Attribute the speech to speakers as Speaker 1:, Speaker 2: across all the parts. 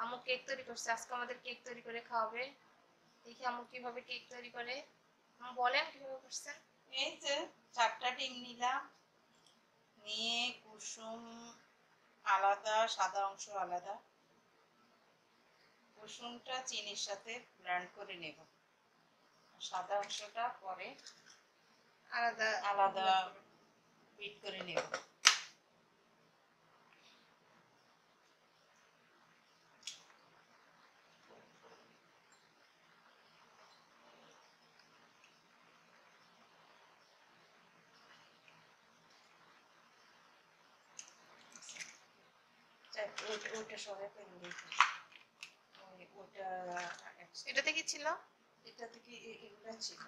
Speaker 1: আম্মু কেক তৈরি করছে। আজকে আমাদের কেক তৈরি করে খাওয়াবে। দেখি আম্মু কীভাবে কেক তৈরি করে। আম্মু বলেন কীভাবে করছেন?
Speaker 2: এই যে চারটা ডিম নিলাম। নিয়ে কুসুম আলাদা সাদা অংশ আলাদা। কুসুমটা চিনির সাথে ব্লেন্ড করে নেব। সাদা অংশটা পরে
Speaker 1: আলাদা
Speaker 2: আলাদা বিট করে নেব। ওটা- সবাই ফেলে ওটা
Speaker 1: এটাতে কি ছিল?
Speaker 2: এটা থেকে এগুলো এগুলা ছিল।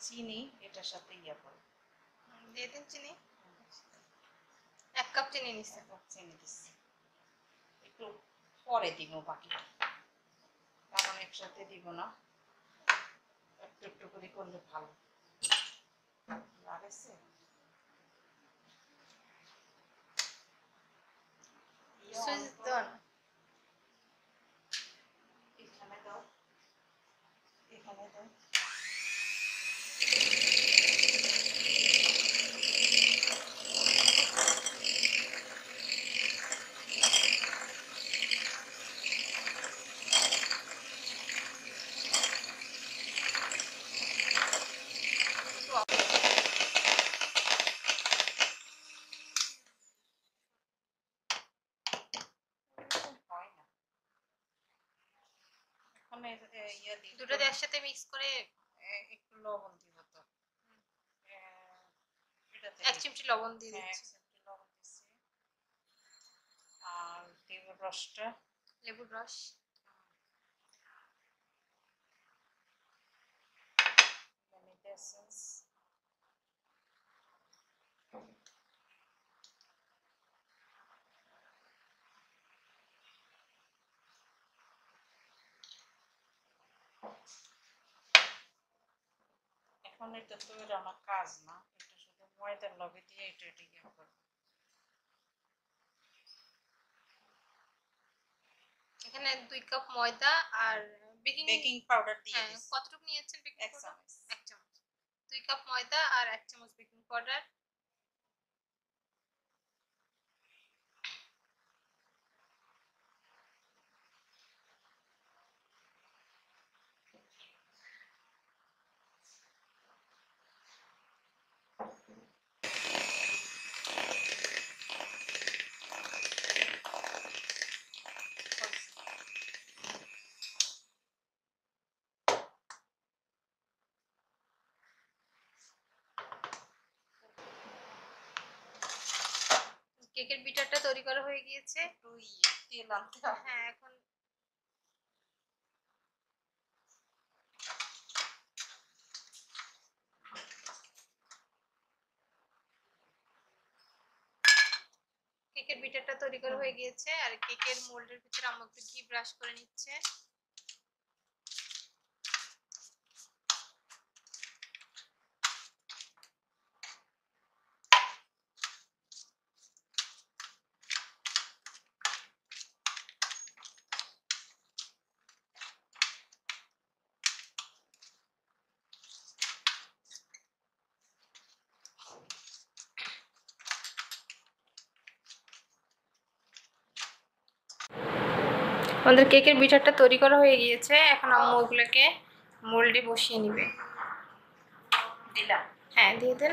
Speaker 2: চিনি এটার সাথে ইয়া করো।
Speaker 1: দিয়ে দিন চিনি? এক কাপ চিনি নিচ্ছে।
Speaker 2: এক কাপ চিনি দিচ্ছি। একটু পরে দিব বাকিটা। কারণ একসাথে দিব না। একটু একটু করে করলে ভালো। লাগেছে
Speaker 1: সুইচ দাও না
Speaker 2: এখানে দাও এখানে দাও হয় না এখন এ- এ- ইয়ে দিই
Speaker 1: দুটো দিয়ে সাথে মিক্স করে
Speaker 2: একটু লবণ দিব তো
Speaker 1: এক
Speaker 2: দিই।
Speaker 1: চিমটি লবণ দিয়ে
Speaker 2: হ্যাঁ, এক
Speaker 1: দিচ্ছি
Speaker 2: লবণ দিচ্ছি। আর লেবুর রসটা?
Speaker 1: লেবুর রস।
Speaker 2: ভ্যানিলা এখন এটা তো আমার কাজ না এটা শুধু ময়দার লগে দিয়ে এটা এটা ইয়ে করব।
Speaker 1: এখানে দুই কাপ ময়দা আর বেকিং
Speaker 2: বেকিং পাউডার দিয়ে
Speaker 1: হ্যাঁ কতটুকু নিয়েছেন বেকিং পাউডার? এক চামচ। দুই কাপ ময়দা আর এক চামচ বেকিং পাউডার। কেকের বিটারটা তৈরি করা হয়ে গিয়েছে।
Speaker 2: ইয়ে তেল আনতে
Speaker 1: হ্যাঁ এখন কেকের বিটারটা তৈরি করা হয়ে গিয়েছে। আর কেকের মোল্ডের ভিতরে আম্মু একটু ঘি ব্রাশ করে নিচ্ছে। আমাদের কেকের বিটারটা তৈরি করা হয়ে গিয়েছে। এখন আম্মু ওগুলোকে মোল্ডে বসিয়ে নিবে।
Speaker 2: দিলাম।
Speaker 1: হ্যাঁ দিয়ে দেন।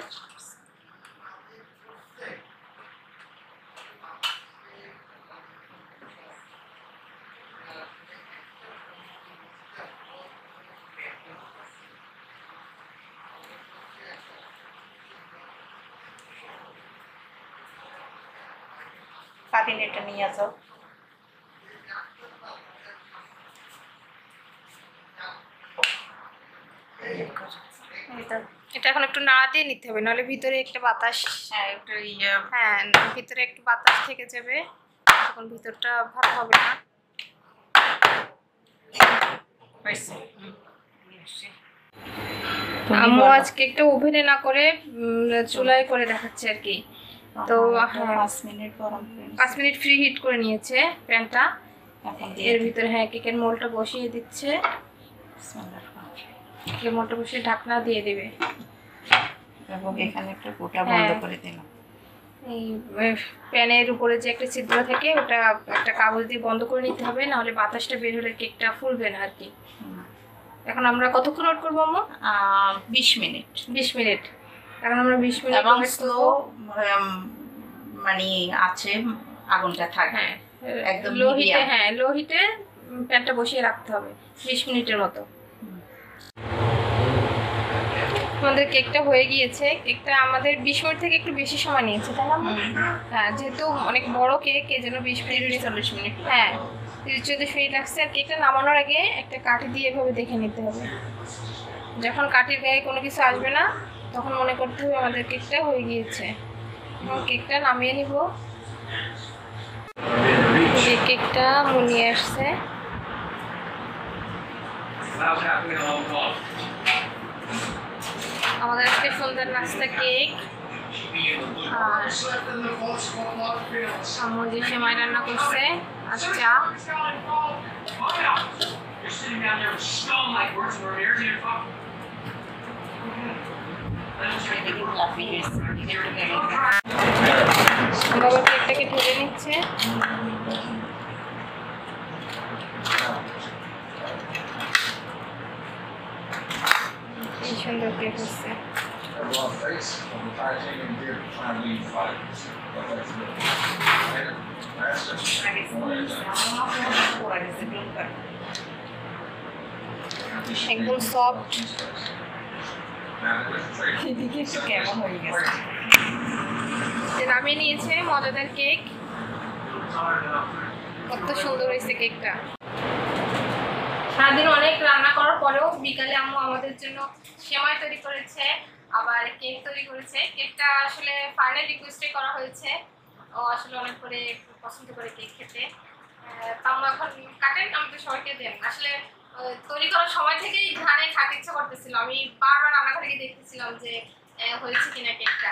Speaker 2: কাবিনেটে নিয়ে যাও
Speaker 1: এই তো। এটা এখন একটু নাড়া দিয়ে নিতে হবে নাহলে ভিতরে একটা বাতাস
Speaker 2: হ্যাঁ একটু ইয়ে।
Speaker 1: হ্যাঁ ভিতরে একটু বাতাস থেকে যাবে তখন ভিতরটা ভালো হবে না। আম্মু আজকে একটু ওভেনে না করে চুলায় করে দেখাচ্ছে আর কি। তো, হ্যাঁ।
Speaker 2: পাঁচ মিনিট গরম করে নিচ্ছি।
Speaker 1: পাঁচ মিনিট ফ্রি হিট করে নিয়েছে প্যানটা। এর ভিতরে হ্যাঁ কেকের মোলটা বসিয়ে দিচ্ছে।
Speaker 2: রহমানির রহিম।
Speaker 1: বসিয়ে ঢাকনা দিয়ে দিবে।
Speaker 2: এবং এখানে একটা গোটা
Speaker 1: হ্যাঁ।
Speaker 2: বন্ধ করে দিলাম।
Speaker 1: এই প্যানের উপরে যে একটা ছিদ্র থাকে ওটা একটা কাগজ দিয়ে বন্ধ করে নিতে হবে নাহলে বাতাসটা বের হলে কেকটা ফুলবে না আর কি। এখন আমরা কতক্ষণ ওয়েট করব আম্মু?
Speaker 2: বিশ মিনিট।
Speaker 1: বিশ মিনিট। এখন আমরা বিশ মিনিট
Speaker 2: এবং স্লো মানে আছে আগুনটা থাকবে
Speaker 1: হ্যাঁ
Speaker 2: একদম
Speaker 1: লো হিটে হ্যাঁ লো হিটে প্যানটা বসিয়ে রাখতে হবে বিশ মিনিটের মতো। আমাদের কেকটা হয়ে গিয়েছে। কেকটা আমাদের বিশ মিনিট থেকে একটু বেশি সময় নিয়েছে তাই না হ্যাঁ যেহেতু অনেক বড় কেক এই জন্য বিশ মিনিট
Speaker 2: চল্লিশ মিনিট।
Speaker 1: হ্যাঁ তিরিশ চল্লিশ মিনিট লাগছে। আর কেকটা নামানোর আগে একটা কাঠি দিয়ে এভাবে দেখে নিতে হবে। যখন কাঠির গায়ে কোনো কিছু আসবে না তখন মনে করতে হবে আমাদের কেকটা হয়ে গিয়েছে। এবং কেকটা নামিয়ে নিব। যে কেকটা মুনিয়ে আসছে। আমাদের আজকে সুন্দর নাস্তা কেক আর আম্মু সেমাই রান্না করছে, আর চা। বাবা কেকটাকে ঢেলে নিচ্ছে।
Speaker 2: গেছে ব্লুকার
Speaker 1: একদম সফট
Speaker 2: এদিকে একটু কেমন হয়ে গেছে
Speaker 1: নামিয়ে নিয়েছে মজাদার কেক কত সুন্দর হয়েছে কেকটা সারাদিন অনেক রান্না করার পরেও বিকালে আম্মু আমাদের জন্য সেমাই তৈরি করেছে আবার কেক তৈরি করেছে। কেকটা আসলে ফাইনাল রিকোয়েস্টে করা হয়েছে। ও আসলে অনেক করে পছন্দ করে কেক খেতে। আহ, তা আম্মু এখন কাটেন আমাদের সবাইকে দেন। আসলে তৈরি করার সময় থেকেই ধানে খাতে ইচ্ছা করতেছিল। আমি বারবার রান্নাঘরে গিয়ে দেখতেছিলাম যে হয়েছে কিনা কেকটা।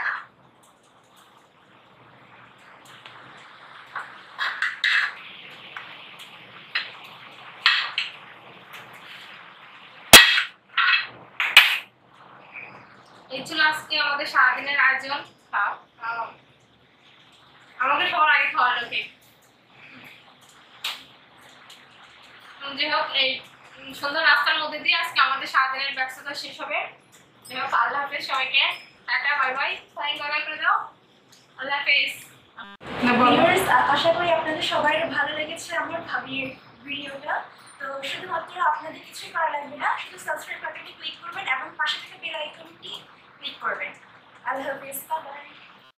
Speaker 1: ছিল আজকে আমাদের সারাদিনের আয়োজন।
Speaker 2: খাও
Speaker 1: আমাকে সবার আগে খাওয়ালো কেক যাই হোক এই সুন্দর নাস্তার মধ্যে দিয়ে আজকে আমাদের সারাদিনের ব্যস্ততা শেষ হবে। যাই হোক আল্লাহ হাফেজ সবাইকে। Tata bye bye. Sign bye bye করে দাও। আল্লাহ হাফেজ।
Speaker 3: আশা করি আপনাদের সবার ভালো লেগেছে আমার ভাবির ভিডিওটা। তো শুধুমাত্র আপনাদের কিছুই করা লাগবে না শুধু সাবস্ক্রাইব বাটনে ক্লিক করবেন এবং পাশে থাকা বেল আইকনটি ক্লিক করবেন আল্লাহ হাফিজ বাই